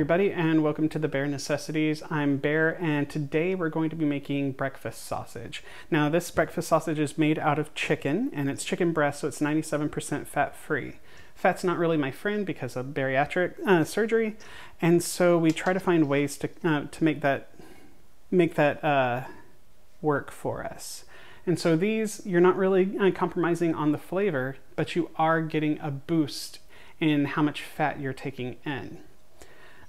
everybody, and welcome to the Bear Necessities. I'm Bear, and today we're going to be making breakfast sausage. Now, this breakfast sausage is made out of chicken, and it's chicken breast, so it's 97% fat-free. Fat's not really my friend because of bariatric uh, surgery, and so we try to find ways to uh, to make that make that uh, work for us. And so these, you're not really uh, compromising on the flavor, but you are getting a boost in how much fat you're taking in.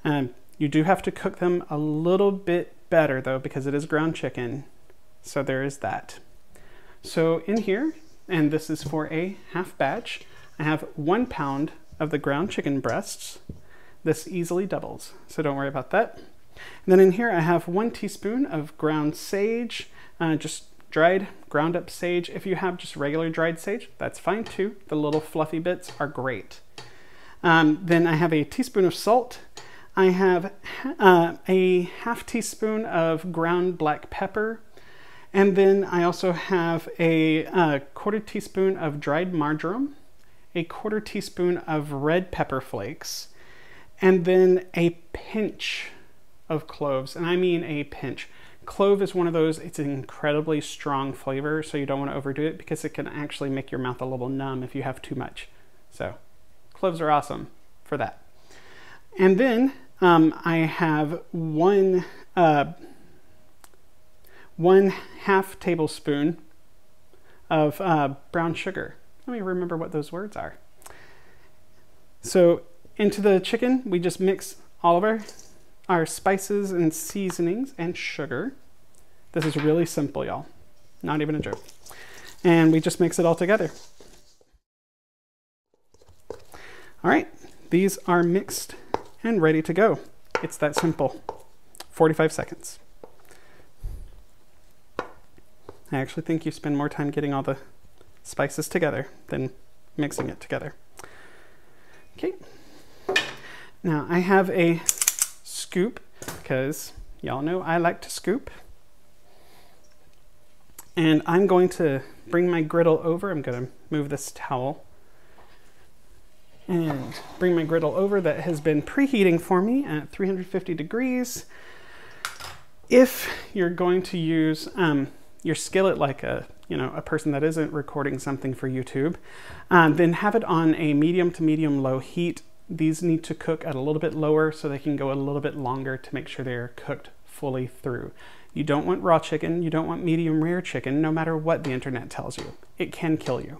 Um, you do have to cook them a little bit better though because it is ground chicken. So there is that. So in here, and this is for a half batch, I have one pound of the ground chicken breasts. This easily doubles, so don't worry about that. And then in here I have one teaspoon of ground sage, uh, just dried ground up sage. If you have just regular dried sage, that's fine too. The little fluffy bits are great. Um, then I have a teaspoon of salt, I have uh, a half teaspoon of ground black pepper, and then I also have a, a uh, quarter teaspoon of dried marjoram, a quarter teaspoon of red pepper flakes, and then a pinch of cloves, and I mean a pinch. Clove is one of those, it's an incredibly strong flavor, so you don't want to overdo it because it can actually make your mouth a little numb if you have too much. So, cloves are awesome for that. And then um, I have one, uh, one half tablespoon of uh, brown sugar. Let me remember what those words are. So into the chicken, we just mix all of our, our spices and seasonings and sugar. This is really simple, y'all. Not even a joke. And we just mix it all together. All right, these are mixed and ready to go. It's that simple. 45 seconds. I actually think you spend more time getting all the spices together than mixing it together. Okay. Now I have a scoop because y'all know I like to scoop. And I'm going to bring my griddle over. I'm going to move this towel and bring my griddle over that has been preheating for me at 350 degrees. If you're going to use um, your skillet like a you know a person that isn't recording something for YouTube, um, then have it on a medium to medium low heat. These need to cook at a little bit lower so they can go a little bit longer to make sure they're cooked fully through. You don't want raw chicken, you don't want medium rare chicken, no matter what the internet tells you. It can kill you.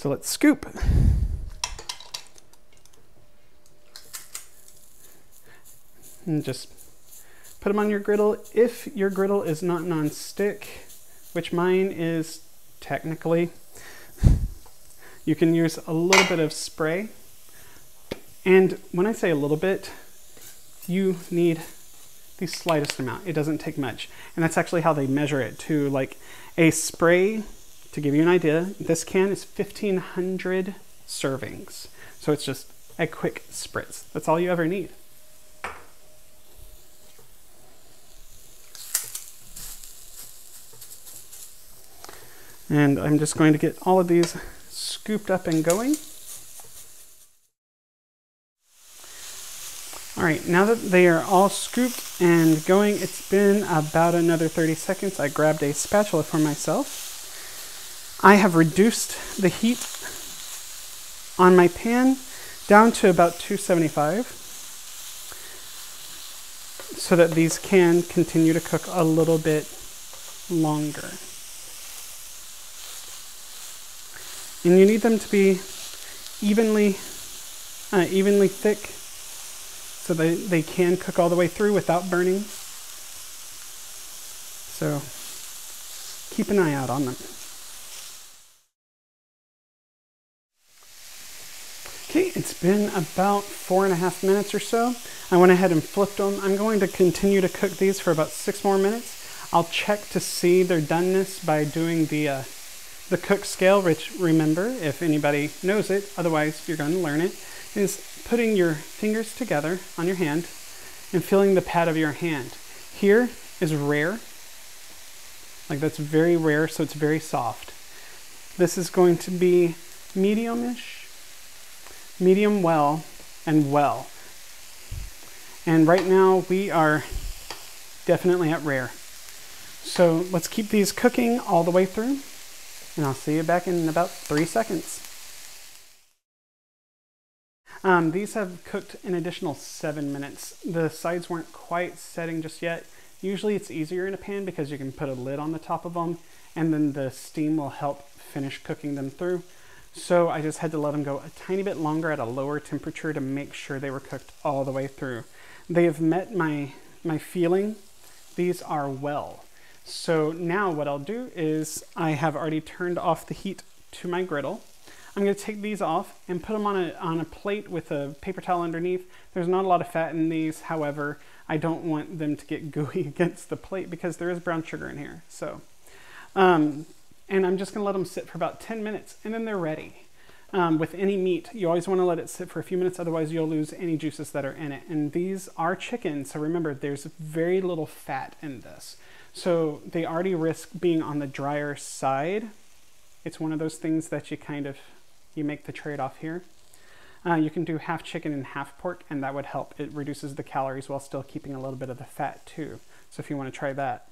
So let's scoop. And just put them on your griddle. If your griddle is not non-stick, which mine is technically, you can use a little bit of spray. And when I say a little bit, you need the slightest amount. It doesn't take much. And that's actually how they measure it too. Like a spray to give you an idea, this can is 1,500 servings. So it's just a quick spritz. That's all you ever need. And I'm just going to get all of these scooped up and going. All right, now that they are all scooped and going, it's been about another 30 seconds. I grabbed a spatula for myself I have reduced the heat on my pan down to about 275 so that these can continue to cook a little bit longer. And you need them to be evenly, uh, evenly thick so they, they can cook all the way through without burning. So keep an eye out on them. It's been about four and a half minutes or so. I went ahead and flipped them. I'm going to continue to cook these for about six more minutes. I'll check to see their doneness by doing the, uh, the cook scale, which remember, if anybody knows it, otherwise you're going to learn it, is putting your fingers together on your hand and feeling the pad of your hand. Here is rare, like that's very rare, so it's very soft. This is going to be medium-ish, medium well, and well. And right now we are definitely at rare. So let's keep these cooking all the way through and I'll see you back in about three seconds. Um, these have cooked an additional seven minutes. The sides weren't quite setting just yet. Usually it's easier in a pan because you can put a lid on the top of them and then the steam will help finish cooking them through. So I just had to let them go a tiny bit longer at a lower temperature to make sure they were cooked all the way through. They have met my, my feeling. These are well. So now what I'll do is I have already turned off the heat to my griddle. I'm going to take these off and put them on a, on a plate with a paper towel underneath. There's not a lot of fat in these, however, I don't want them to get gooey against the plate because there is brown sugar in here. So, um, and I'm just going to let them sit for about 10 minutes and then they're ready. Um, with any meat, you always want to let it sit for a few minutes, otherwise you'll lose any juices that are in it. And these are chicken, so remember there's very little fat in this. So they already risk being on the drier side. It's one of those things that you kind of, you make the trade-off here. Uh, you can do half chicken and half pork, and that would help. It reduces the calories while still keeping a little bit of the fat too. So if you want to try that.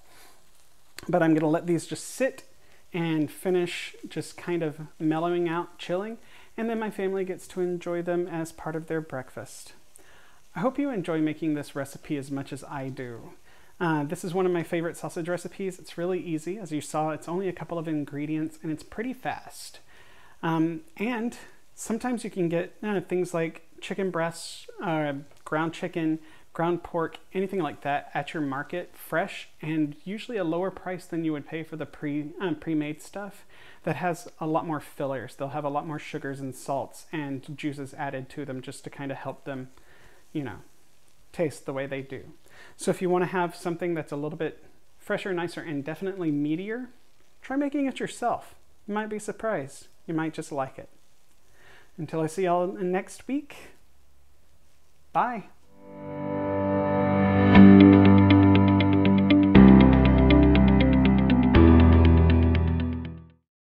But I'm going to let these just sit and finish just kind of mellowing out, chilling, and then my family gets to enjoy them as part of their breakfast. I hope you enjoy making this recipe as much as I do. Uh, this is one of my favorite sausage recipes. It's really easy. As you saw, it's only a couple of ingredients and it's pretty fast. Um, and sometimes you can get uh, things like chicken breasts, uh, ground chicken, ground pork, anything like that at your market, fresh, and usually a lower price than you would pay for the pre, um, pre-made stuff that has a lot more fillers. They'll have a lot more sugars and salts and juices added to them just to kind of help them, you know, taste the way they do. So if you want to have something that's a little bit fresher, nicer, and definitely meatier, try making it yourself. You might be surprised. You might just like it. Until I see y'all next week, bye.